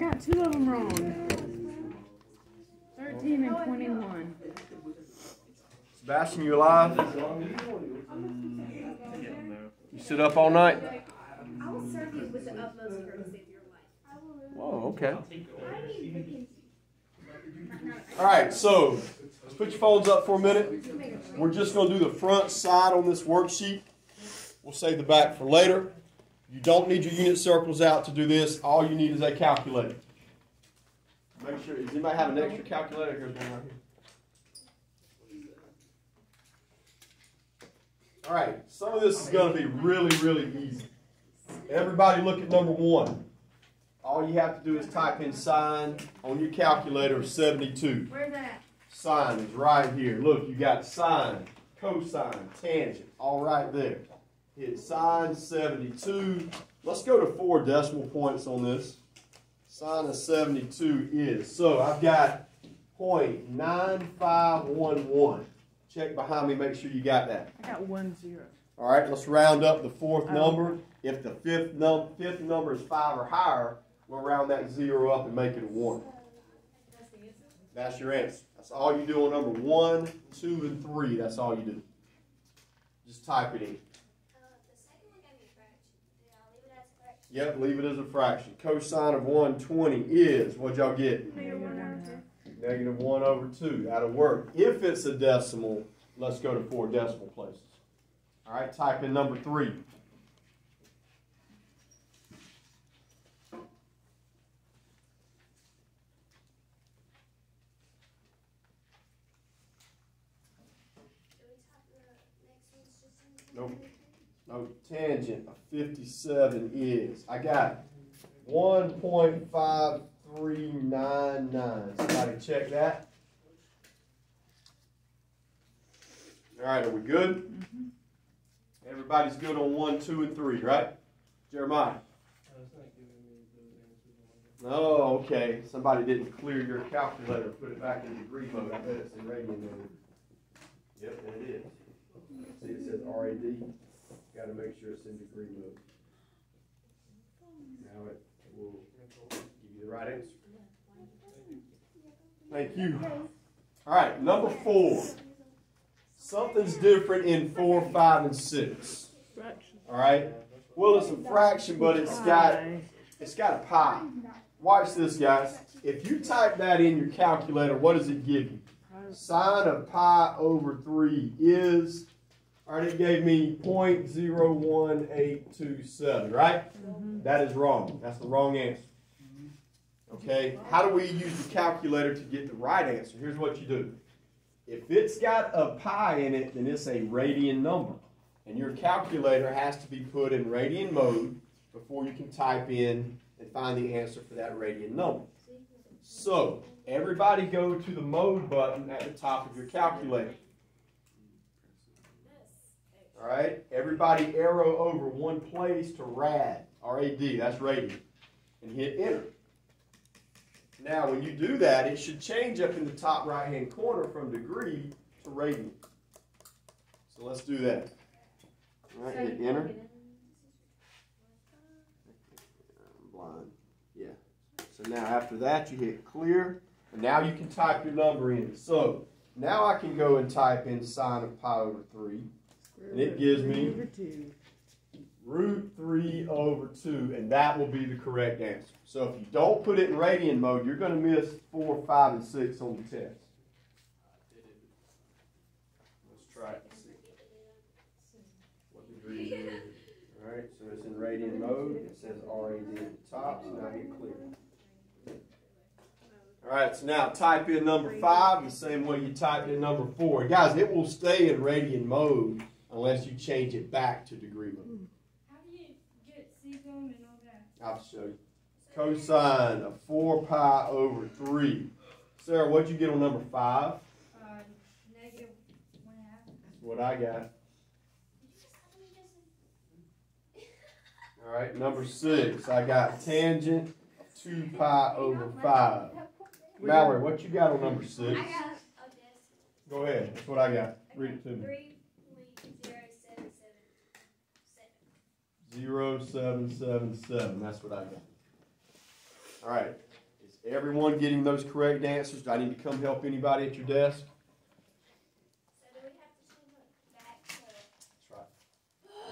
got two of them wrong. 13 and 21. Sebastian, you alive? You sit up all night? I will serve you with the utmost courtesy of your life. Whoa, okay. All right, so let's put your phones up for a minute. We're just going to do the front side on this worksheet. We'll save the back for later. You don't need your unit circles out to do this. All you need is a calculator. Make sure, does anybody have an extra calculator? Here's one right here. All right, some of this is going to be really, really easy. Everybody look at number one. All you have to do is type in sine on your calculator of 72. Where's that? Sine is right here. Look, you got sine, cosine, tangent, all right there. Hit sine 72. Let's go to four decimal points on this. Sine of 72 is, so I've got 0.9511. Check behind me, make sure you got that. I got one zero. All right, let's round up the fourth Oh. number. If the fifth, num- fifth number is five or higher, we'll round that zero up and make it a one. That's your answer. That's all you do on number one, two, and three. That's all you do. Just type it in. Uh, the second one got me a fraction. Yeah, I'll leave it as a fraction. Yep, leave it as a fraction. Cosine of 120 is, what'd y'all get? Negative one over two. Negative 1 over 2. That'll work. If it's a decimal, let's go to four decimal places. All right, type in number 3. Do we type the next one's just in? Nope. No, tangent of 57 is, I got 1.5399. Somebody check that? All right, are we good? Mm-hmm. Everybody's good on 1, 2, and 3, right? Jeremiah? Oh, okay. Somebody didn't clear your calculator, put it back in degree mode. I bet it's in radian mode. Yep, and it is. See, it says RAD. Gotta make sure it's in degree mode. Now it will give you the right answer. Thank you. All right, number four. Something's different in four, five, and six. All right. Well, it's a fraction, but it's got it's got a pi. Watch this, guys. If you type that in your calculator, what does it give you? Sine of pi over 3 is, all right, it gave me 0.01827, right? Mm-hmm. That is wrong. That's the wrong answer. Mm-hmm. Okay, how do we use the calculator to get the right answer? Here's what you do. If it's got a pi in it, then it's a radian number. And your calculator has to be put in radian mode before you can type in and find the answer for that radian number. So, everybody go to the mode button at the top of your calculator. All right, everybody arrow over one place to rad, R-A-D, that's radian, and hit enter. Now, when you do that, it should change up in the top right-hand corner from degree to radian. So let's do that. All right, hit enter. Blind. Yeah. So now after that, you hit clear, and now you can type your number in. So now I can go and type in sine of pi over 3, and it gives me root 3 over 2, and that will be the correct answer. So if you don't put it in radian mode, you're going to miss 4, 5, and 6 on the test. Let's try it and see what degree it is. All right, so it's in radian mode. It says RAD at the top, so now hit clear. All right, so now type in number 5 the same way you typed in number 4. Guys, it will stay in radian mode unless you change it back to degree mode. How do you get secant and all that? I'll show you. Cosine of 4 pi over 3. Sarah, what'd you get on number 5? Uh, negative one half. What I got. All right, number 6. I got tangent of 2 pi over 5. Mallory, what you got on number 6? I got a decimal. Go ahead. That's what I got. Read it to me. Three point zero seven seven seven. 0777. That's what I got. All right. Is everyone getting those correct answers? Do I need to come help anybody at your desk? So do we have to change it back to? That's right.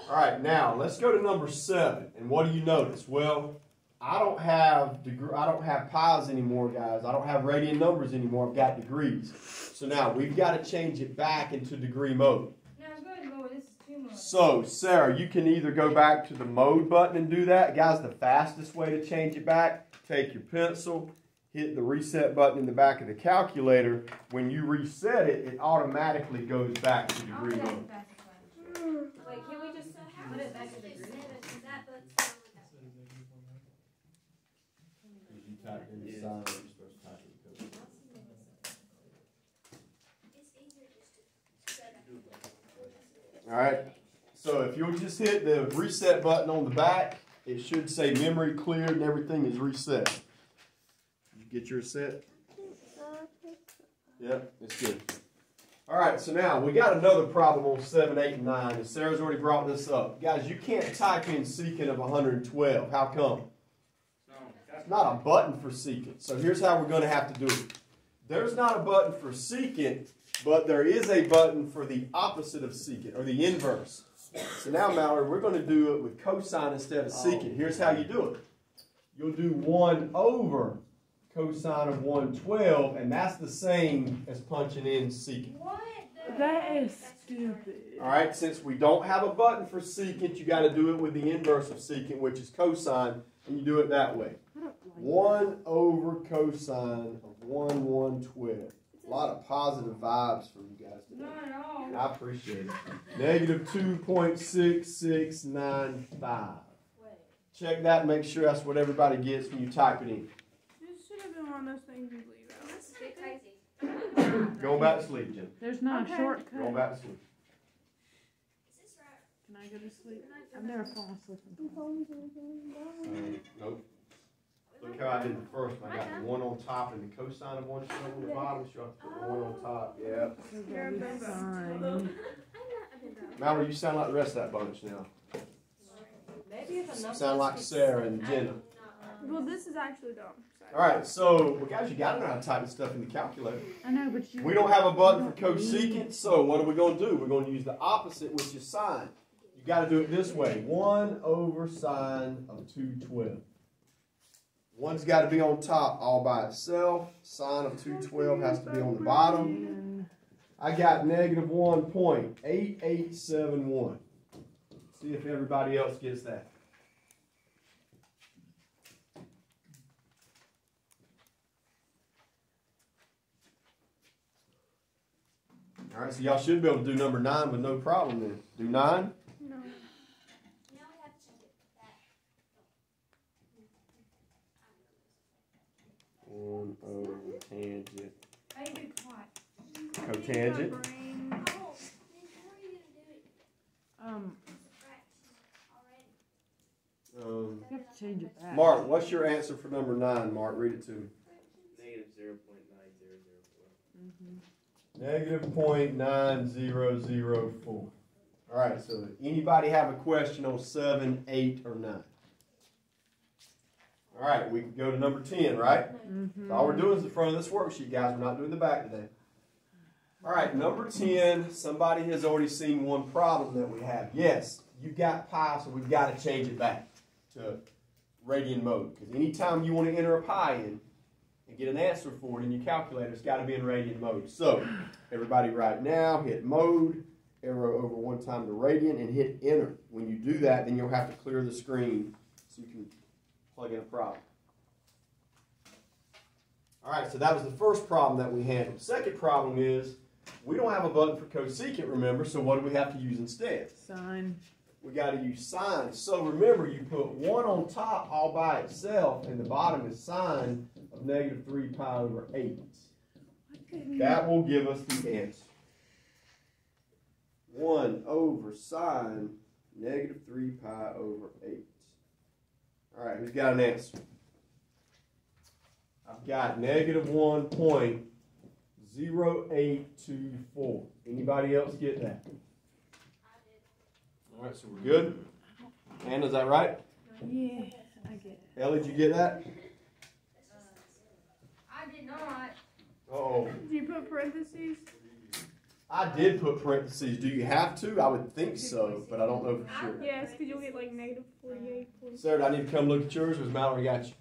All right, now let's go to number seven. And what do you notice? Well, I don't have degree. I don't have pies anymore, guys. I don't have radian numbers anymore. I've got degrees. So now we've got to change it back into degree mode. No, it's going lower. This is too much. So, Sarah, you can either go back to the mode button and do that. Guys, the fastest way to change it back, take your pencil, hit the reset button in the back of the calculator. When you reset it, it automatically goes back to I'll degree do that mode. fast as well. Wait, can we just put it back to to degree? seven? Because that button's wrong with that. It's easier just to set up. All right. So if you'll just hit the reset button on the back, it should say memory cleared and everything is reset. You get your set? Yep, it's good. All right, so now we got another problem on 7, 8, and 9, and Sarah's already brought this up. Guys, you can't type in secant of 112. How come? It's not a button for secant. So here's how we're going to have to do it. There's not a button for secant, but there is a button for the opposite of secant, or the inverse. So now, Mallory, we're going to do it with cosine instead of secant. Here's how you do it. You'll do 1 over cosine of 112, and that's the same as punching in secant. What? That is stupid. All right, since we don't have a button for secant, you got to do it with the inverse of secant, which is cosine, and you do it that way. I don't like 1 over cosine of 1 112. A lot of positive vibes from you guys today. Not at all. I appreciate it. Negative 2.6695. Check that and make sure that's what everybody gets when you type it in. This should have been one of those things you leave out. This is a bit crazy. Go back to sleep, Jim. There's not Okay. a Go back to sleep. Is this right? Can I go to sleep? I've never fallen asleep. in class. Um, nope. Look how I did the first one. I got the one on top and the cosine of one shown on the bottom. So I have to put the one on top. Yeah. Oh. You're a bit. I'm not a bit Mallory, you sound like the rest of that bunch now. Maybe if enough. Sound like Sarah and Jenna. Well, this is actually dumb. All right, so well, guys, you got to know how to type this stuff in the calculator. I know, but you. We don't have a button for you don't need- cosecant, so what are we going to do? We're going to use the opposite, which is sine. You got to do it this way: one over sine of two twelve. One's got to be on top all by itself. Sine of two twelve has to be on the bottom. I got negative one point eight eight seven one. See if everybody else gets that. All right, so y'all should be able to do number nine with no problem then. Do nine. No. Now we have to change it back. One over tangent. I need to be quiet. Cotangent. Oh, then how are you gonna do? Um, Um, you have to change it back. Mark, what's your answer for number nine? Mark, read it to me. Negative zero point nine zero zero four. Mhm. Negative point nine zero zero four. All right. So, anybody have a question on seven, eight, or nine? All right. We can go to number ten, right? Mhm. So all we're doing is the front of this worksheet, guys. We're not doing the back today. All right. Number ten. Somebody has already seen one problem that we have. Yes, you got pi, so we've got to change it back to radian mode. Because anytime you want to enter a pi in and get an answer for it in your calculator, it's got to be in radian mode. So everybody right now, hit mode, arrow over one time to radian, and hit enter. When you do that, then you'll have to clear the screen so you can plug in a problem. All right, so that was the first problem that we handled. Second problem is we don't have a button for cosecant, remember, so what do we have to use instead? Sine. We got to use sine. So remember, you put 1 on top all by itself, and the bottom is sine of negative 3 pi over 8. That will give us the answer. 1 over sine negative 3 pi over 8. All right, who's got an answer? I've got negative 1.0824. Anybody else get that? All right, so we're good. Anna, is that right? Yeah, I get it. Ellie, did you get that? Uh, I did not. Uh oh. Did you put parentheses? I did put parentheses. Do you have to? I would think so, but I don't know for sure. Yes, because you'll get like negative 48. Sarah, do I need to come look at yours, or has Mallory got you?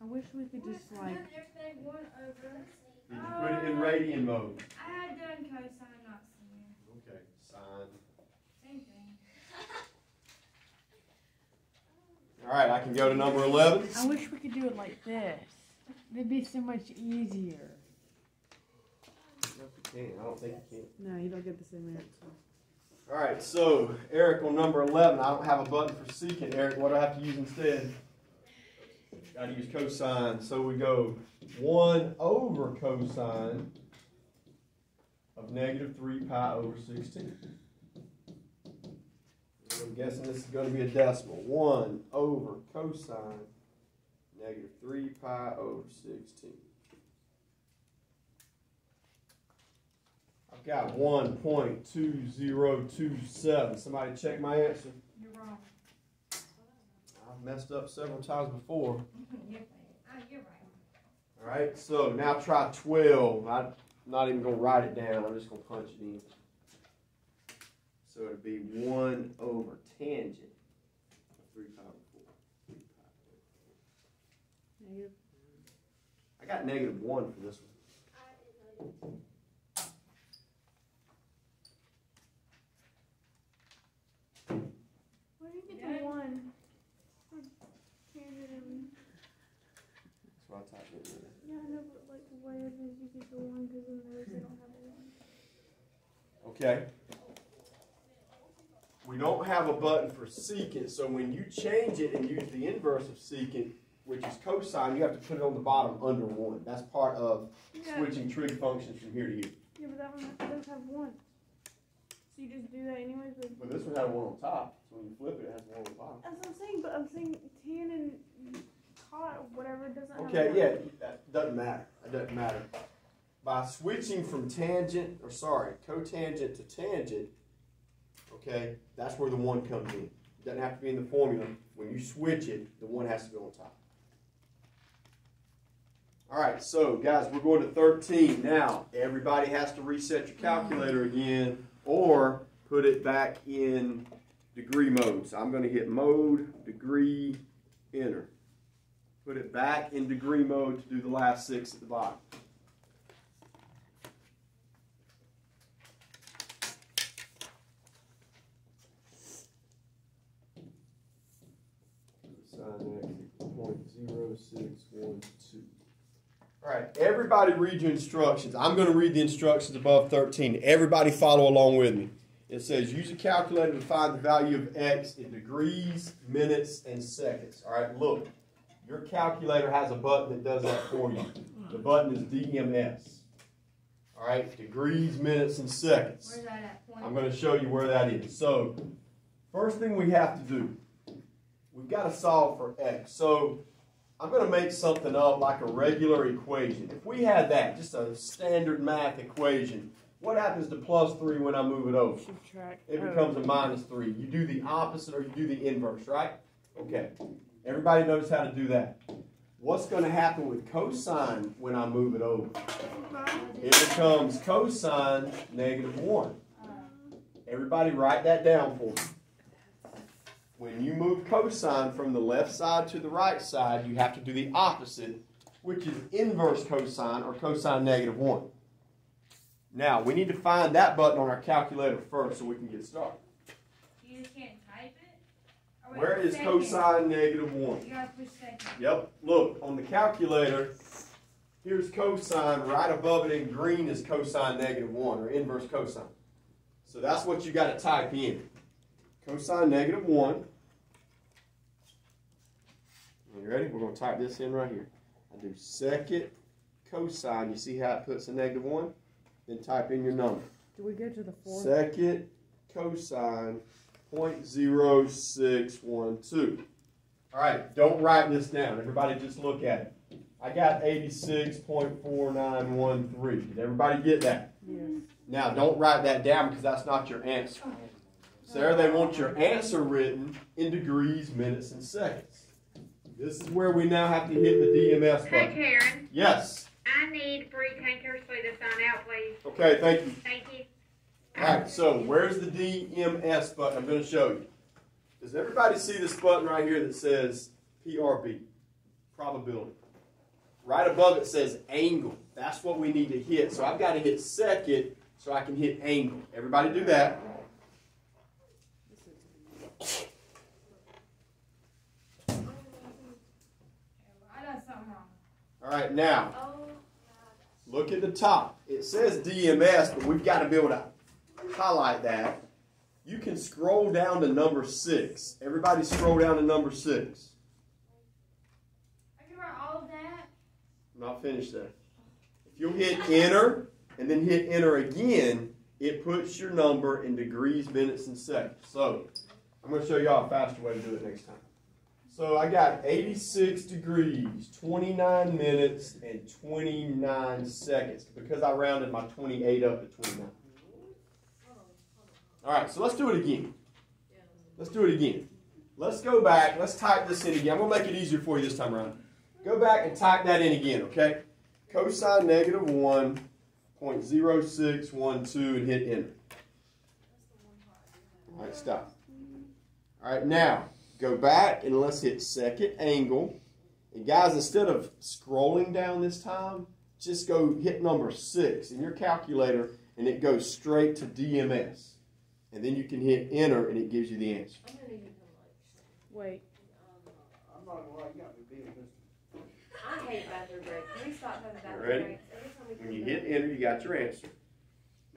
I wish we could just like. There's been one over. Did you put it in radian mode? I had done cosine, not sin. Okay, sine. Same thing. All right, I can go to number 11. I wish we could do it like this. It'd be so much easier. Can. I don't think you can. No, you don't get the same answer. All right, so Eric on number 11, I don't have a button for secant. Eric, what do I have to use instead? Got to use cosine. So we go 1 over cosine of negative 3 pi over 16. I'm guessing this is going to be a decimal. 1 over cosine negative 3 pi over 16. I've got 1.2027. Somebody check my answer. You're wrong. I've messed up several times before. You're, oh, you're right. All right, so now try 12. I'm not even going to write it down. I'm just going to punch it in. So it'd be 1 over tangent of 3 pi over 4. 3 pi over Negative. 4. I got negative 1 for this one. I didn't know you. Where do you get the one? That's what I typed in there. Yeah, I know, but like, where did you get the one? Because in theirs they don't have a one. Okay. We don't have a button for secant, so when you change it and use the inverse of secant, which is cosine, you have to put it on the bottom under 1. That's part of Yeah, switching trig functions from here to here. yeah, but that one does have one. So you just do that anyways. But But this one had one on top, so when you flip it, it has one on the bottom. that's what I'm saying. But I'm saying tan and cot or whatever doesn't Okay, yeah, that doesn't matter. It doesn't matter. By switching from tangent, or sorry, cotangent to tangent, okay, that's where the one comes in. It doesn't have to be in the formula. When you switch it, the one has to go on top. All right, so guys, we're going to 13. Now, everybody has to reset your calculator mm-hmm. again or put it back in degree mode. So I'm going to hit mode, degree, enter. Put it back in degree mode to do the last six at the bottom. Sin x equals 0.0612. All right, everybody read your instructions. I'm going to read the instructions above 13. Everybody follow along with me. It says use a calculator to find the value of x in degrees, minutes, and seconds. All right, look. Your calculator has a button that does that for you. The button is DMS. All right, degrees, minutes, and seconds. Where's that at? Point. I'm going to show you where that is. So, first thing we have to do, we've got to solve for x. So, I'm going to make something up like a regular equation. If we had that, just a standard math equation, what happens to plus 3 when I move it over? Subtract. It becomes a minus 3. You do the opposite or you do the inverse, right? Okay. Everybody knows how to do that. What's going to happen with cosine when I move it over? It becomes cosine negative 1. Everybody write that down for me. When you move cosine from the left side to the right side, you have to do the opposite, which is inverse cosine or cosine negative 1. Now, we need to find that button on our calculator first so we can get started. You just can't type it? Wait, Where is second? cosine negative 1? You gotta push second. Yep, look, on the calculator, here's cosine, right above it in green is cosine negative 1, or inverse cosine. So that's what you got to type in. Cosine negative 1. You ready? We're going to type this in right here. I do second cosine. You see how it puts a negative 1? Then type in your number. Do we go to the fourth? Second cosine 0.0612. All right, don't write this down. Everybody just look at it. I got 86.4913. Did everybody get that? Yes. Now, don't write that down because that's not your answer. Sarah, they want your answer written in degrees, minutes, and seconds. This is where we now have to hit the DMS button. Hey button. Karen, Yes. I need Bree Tankers for you to sign out, please. Okay, thank you. Thank you. Alright, so where's the DMS button? I'm gonna show you. Does everybody see this button right here that says PRB? Probability. Right above it says angle. That's what we need to hit. So I've got to hit second so I can hit angle. Everybody do that. I done something wrong. Alright, now Oh, look at the top. It says DMS, but we've got to be able to highlight that. You can scroll down to number six. Everybody scroll down to number six. I can write all of that. I'm not finished there. If you'll hit enter and then hit enter again, it puts your number in degrees, minutes, and seconds. So I'm going to show y'all a faster way to do it next time. So I got 86 degrees, 29 minutes, and 29 seconds because I rounded my 28 up to 29. All right, so let's do it again. Let's do it again. Let's go back. Let's type this in again. I'm going to make it easier for you this time around. Go back and type that in again, okay? Cosine negative 1.0612 and hit enter. All right, stop. All right, now go back and let's hit second angle. And guys, instead of scrolling down this time, just go hit number six in your calculator and it goes straight to DMS. And then you can hit enter and it gives you the answer. I'm gonna need to come Wait. I'm not gonna lie, you got me being. I hate bathroom breaks. Can we stop having bathroom ready? breaks? Every When you hit enter, you got your answer.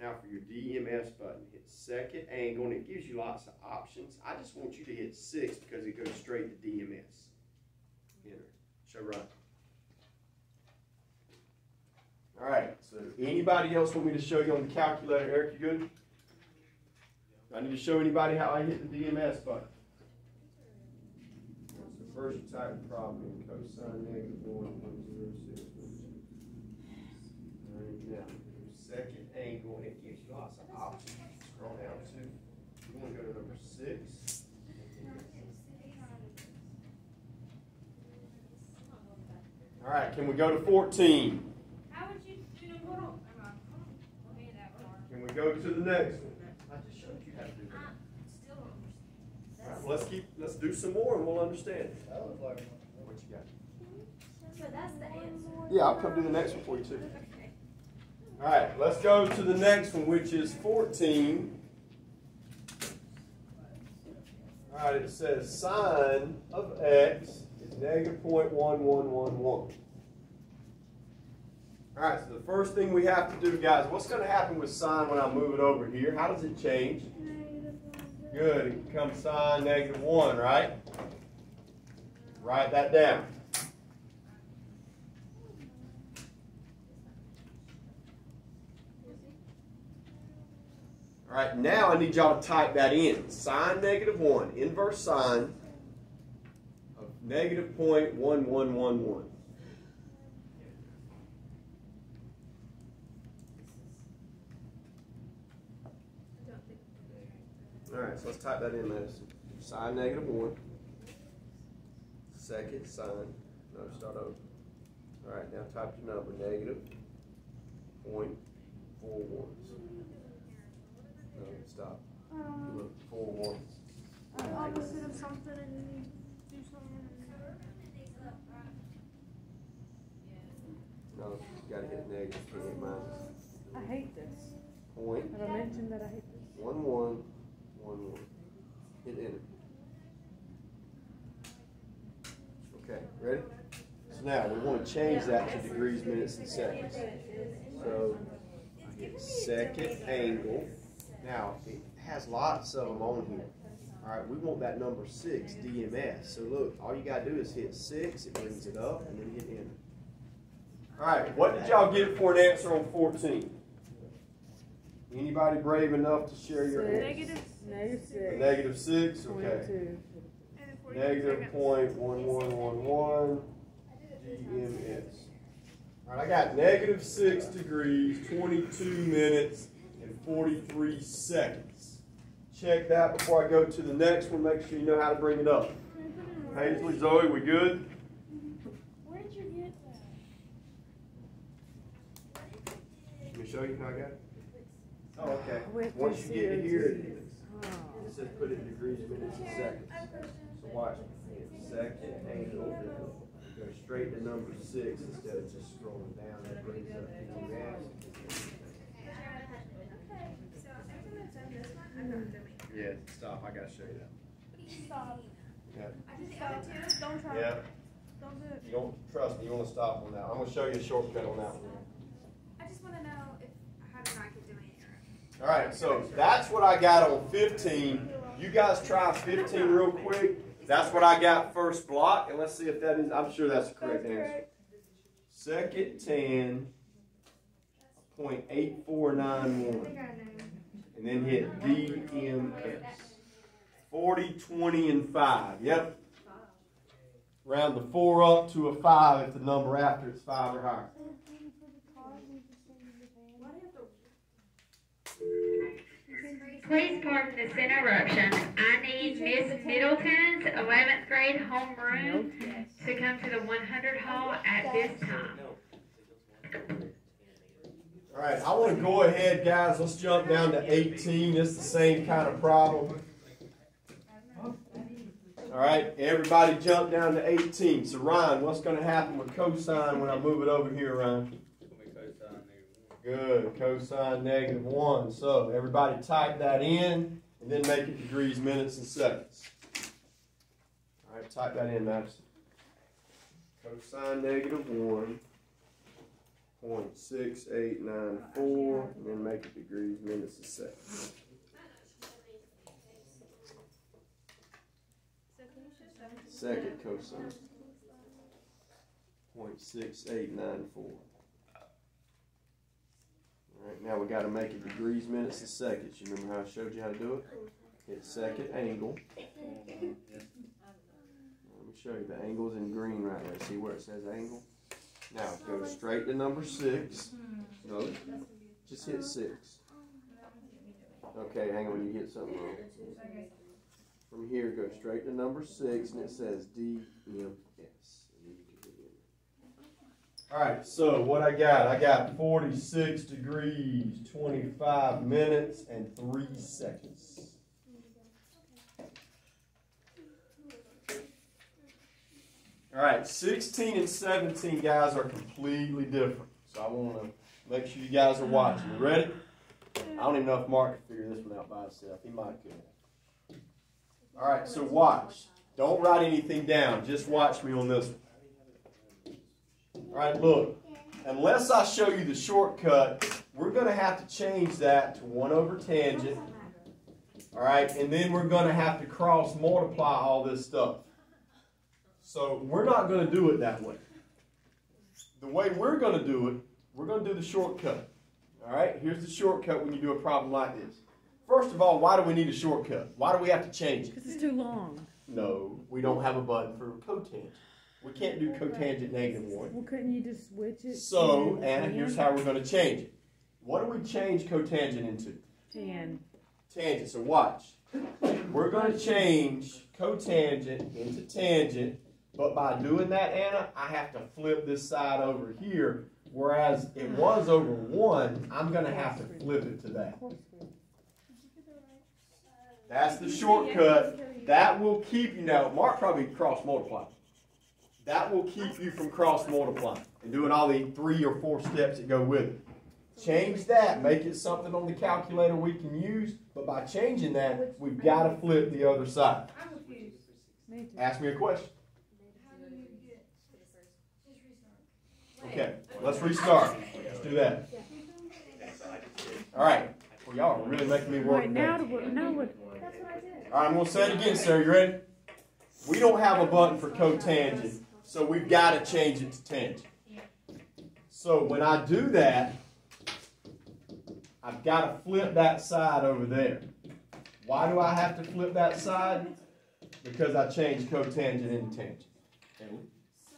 Now for your DMS button, hit second angle, and it gives you lots of options. I just want you to hit six because it goes straight to DMS. Enter. Show right. All right. So anybody else want me to show you on the calculator? Eric, you good? I need to show anybody how I hit the DMS button. So first type the problem, cosine negative one point zero six now, second angle, and it gives you lots of options. Scroll down to, you wanna go to number six. Alright, can we go to fourteen? How would you do the hold on? Am I- Let me that far. Can we go to the next one? I just showed you how to do that. still don't understand. Alright, well, let's keep, let's do some more and we'll understand. That looks like. What you got? So that's the answer. Yeah, I'll come do the next one for you too. Alright, let's go to the next one, which is fourteen. Alright, it says sine of x is negative point one one one one. Alright, so the first thing we have to do, guys, what's gonna happen with sine when I move it over here? How does it change? Good, it becomes sine negative one, right? Write that down. All right, now I need y'all to type that in. Sine negative 1, inverse sine negative point one one one one. All right, so let's type that in, Madison. Sine negative 1. Second sine. No, start over. All right, now type your number. Negative point four ones. No, stop. Look, four ones. Opposite of something and do something. No, you gotta hit negative, can't hit minus. I hate this. Point Have I mentioned that I hate this? one one one one. Hit enter. Okay, ready? So now we want to change that to degrees, minutes, and seconds. So second angle. Now it has lots of them on here. All right, we want that number six DMS. So look, all you gotta do is hit six. It brings it up, and then hit enter. All right, what did y'all get for an answer on 14? Anybody brave enough to share your answer? Negative. Negative A six. Negative six, okay. Negative point one one one one DMS. All right, I got negative six degrees, twenty-two minutes, and forty-three seconds. Check that before I go to the next one. Make sure you know how to bring it up. Paisley, Zoe, we good? Where did you get that? Show you how I got it? Oh, okay. With Once you get here, it Oh. it says put it in degrees, minutes, and seconds. So watch, second angle, go straight to number six instead of just scrolling down, that brings up the gas. Okay. So every time I've done this one, I'm not doing it. Yeah, stop, I gotta show you that. Stop. Yeah. I did the don't try. Yeah, Don't do it. you don't, trust me, you wanna stop on that, I'm gonna show you a shortcut on that one. I just wanna know if, how to not get doing it. Alright, so that's what I got on fifteen. You guys try fifteen real quick. That's what I got first block, and let's see if that is, I'm sure that's the correct answer. Second ten point eight four nine one, and then hit DMS. Forty, twenty, and five, yep. Round the four up to a five if the number after it's five or higher. Please pardon this interruption. I need Miss Middleton's eleventh grade homeroom to come to the one hundred hall at this time. All right, I want to go ahead, guys. Let's jump down to 18. It's the same kind of problem. All right, everybody jump down to 18. So, Ryan, what's going to happen with cosine when I move it over here, Ryan? Good. Cosine negative 1. So everybody type that in and then make it degrees, minutes, and seconds. All right, type that in, Madison. Cosine negative 1. 0.6894, and then make it degrees, minutes, and seconds. Second cosine, 0.6894. All right, now we got to make it degrees, minutes, and seconds. You remember how I showed you how to do it? Hit second angle. Let me show you. The angle's in green right there. See where it says angle? Now, go straight to number six. No, just hit six. Okay, hang on, you hit something wrong. From here, go straight to number six, and it says D-M-S. All right, so what I got? I got 46 degrees, 25 minutes, and three seconds. All right, 16 and 17 guys are completely different. So I want to make sure you guys are watching. You ready? I don't even know if Mark can figure this one out by himself. He might could. All right, so watch. Don't write anything down. Just watch me on this one. All right, look. Unless I show you the shortcut, we're going to have to change that to 1 over tangent. All right, and then we're going to have to cross multiply all this stuff. So we're not going to do it that way. The way we're going to do it, we're going to do the shortcut. All right, here's the shortcut when you do a problem like this. First of all, why do we need a shortcut? Why do we have to change it? Because it's too long. No, we don't have a button for cotangent. We can't do cotangent negative 1. Well, couldn't you just switch it? So, to Anna, here's how we're going to change it. What do we change cotangent into? Ten. Tangent. So watch. We're going to change cotangent into tangent, but by doing that, Anna, I have to flip this side over here. Whereas it was over 1, I'm going to have to flip it to that. That's the shortcut. That will keep you now. Mark probably cross multiply. That will keep you from cross multiplying and doing all the three or four steps that go with it. Change that, make it something on the calculator we can use, but by changing that, we've got to flip the other side. I'm confused. Me too. Ask me a question. How do you get, just restart. Okay, let's restart. Let's do that. All right. Well, y'all are really making me work. Right now, now what? That's what I did. All right, I'm going to say it again, Sarah. You ready? We don't have a button for cotangent, so we've got to change it to tangent. So when I do that, I've got to flip that side over there. Why do I have to flip that side? Because I changed cotangent into tangent. So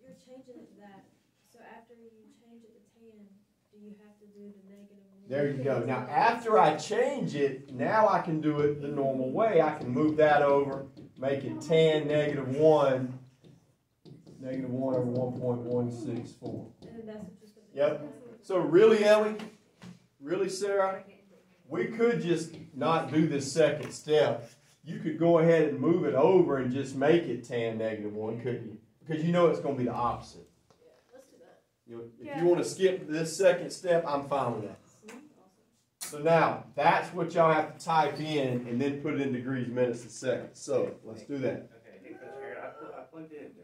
you're changing it to that. So after you change it to ten, do you have to do the negative? one? There you go. Now, after I change it, now I can do it the normal way. I can move that over, make it tan negative 1, negative 1 over 1.164. And then that's what you're supposed to. Yep. So really, Ellie? Really, Sarah? We could just not do this second step. You could go ahead and move it over and just make it tan negative one, couldn't you? Because you know it's gonna be the opposite. Let's do that. You know, if Yeah. you wanna skip this second step, I'm fine with that. Mm-hmm, so now, that's what y'all have to type in and then put it in degrees, minutes, and seconds. So, let's do that. Okay, hey, Coach Herrin, I, plugged it in differently.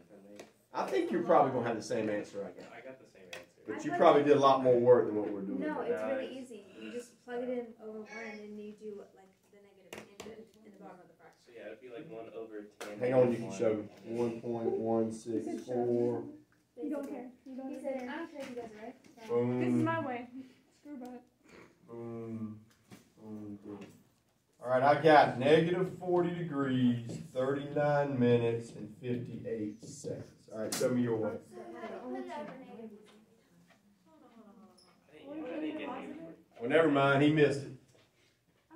I think you're probably gonna have the same answer I got. I got the same answer. But you probably did a lot more work than what we're doing. No, it's really easy. You just plug it in over one and you do like the negative in the, in the bottom of the fraction. So yeah, it'd be like one over ten. Hang on, you can show me. One point one six four. You don't care. You don't He care. said, I don't care if you guys are right. This is my way. Screw butt. Boom. Boom. boom. All right, I got negative forty degrees, thirty-nine minutes, and fifty-eight seconds. All right, show me your way. So how do you put it over negative? I didn't, I didn't get any. Well, never mind, he missed it.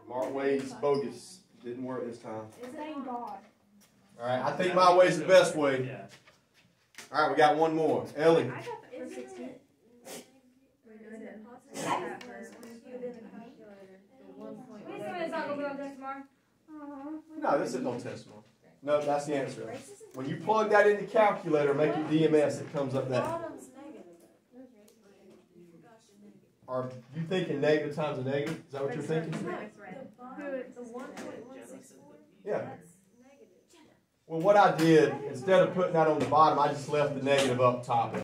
Mark Wade's bogus. Didn't work this time. Thank God. All right, I think my way's the best way. All right, we got one more. Ellie. Not gonna be on there tomorrow? No, this is no test mark. No, that's the answer. When you plug that in the calculator, make it DMS, it comes up that. Bottom's negative though. Are you thinking negative times a negative? Is that what you're thinking? No, Right. the bottom, the one point one six four, Yeah. Well, what I did, instead of putting that on the bottom, I just left the negative up top.